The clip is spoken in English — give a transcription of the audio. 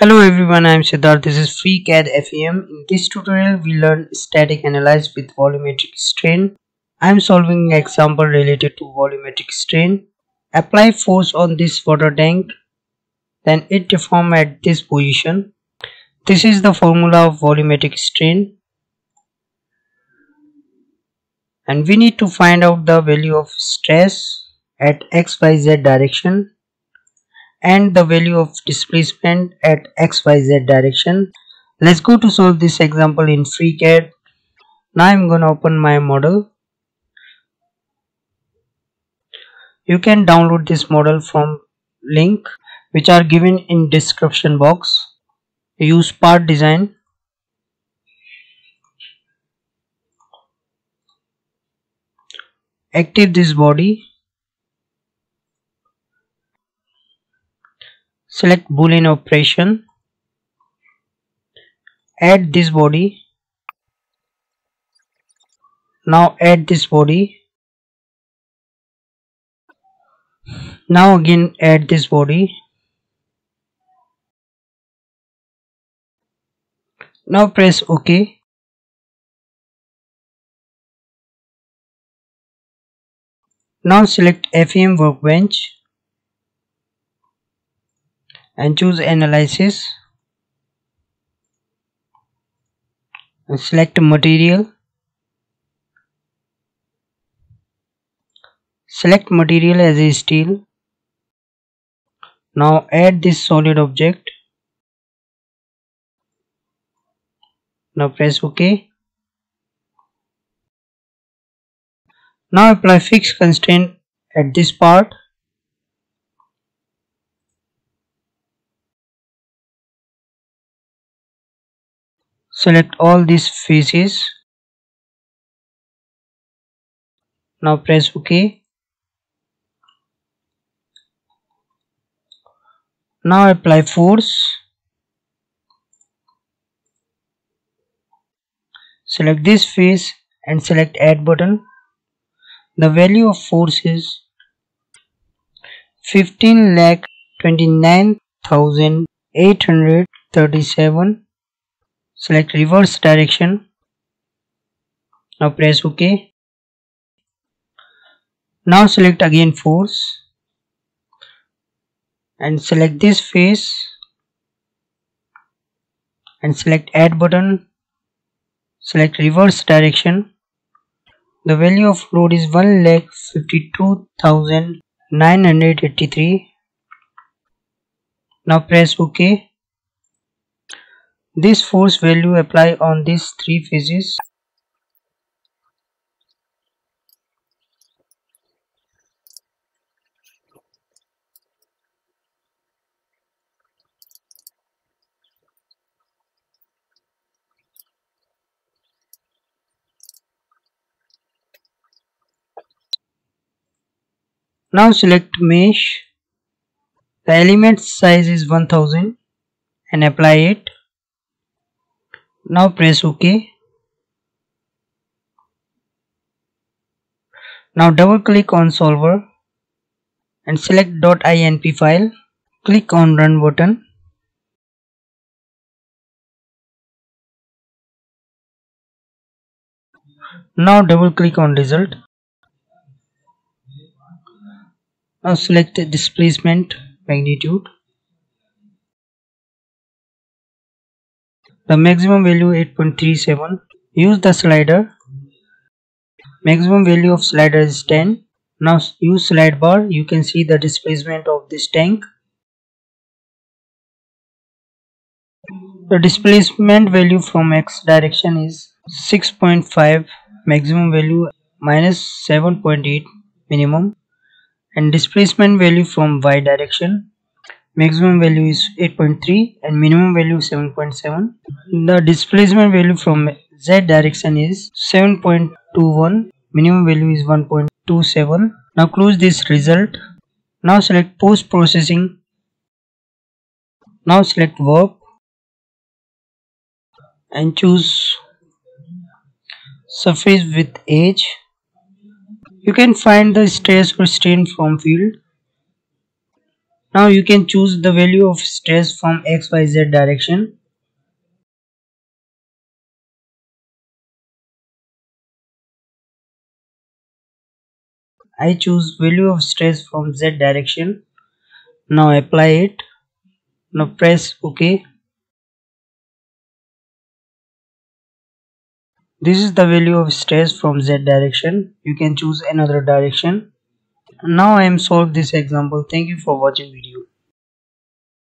Hello everyone, I am Siddharth. This is FreeCAD FEM. In this tutorial, we learn static analysis with volumetric strain. I am solving an example related to volumetric strain. Apply force on this water tank, then it deform at this position. This is the formula of volumetric strain. And we need to find out the value of stress at xyz direction and the value of displacement at xyz direction. Let's go to solve this example in FreeCAD. Now I'm gonna open my model. You can download this model from link which are given in description box. Use part design. Active this body select boolean operation. Add this body. Now add this body. Now again add this body. Now press ok. Now select FEM workbench and choose analysis. And select material. Select material as a steel. Now add this solid object. Now press ok. Now apply fixed constraint at this part select all these faces now press ok. Now apply force. Select this face and select add button. The value of force is 15 lakh 29,837 select reverse direction. Now press ok. Now select again force. And select this face. And select add button. Select reverse direction. The value of load is 1 lakh 52,983 now press ok this force value apply on these three faces. Now select mesh. The element size is 1000 and apply it now press ok. Now double click on solver and select .inp file. Click on run button. Now double click on result. Now select displacement magnitude the maximum value 8.37 use the slider. Maximum value of slider is 10 now use slide bar. You can see the displacement of this tank. The displacement value from x direction is 6.5 maximum value minus 7.8 minimum. And displacement value from y direction maximum value is 8.3 and minimum value 7.7 the displacement value from z direction is 7.21 minimum value is 1.27 now close this result. Now select post processing. Now select work and choose surface with edge you can find the stress or strain from field now you can choose the value of stress from xyz direction. I choose value of stress from z direction. Now apply it. Now press ok. This is the value of stress from z direction. You can choose another direction now I am solved this example. Thank you for watching video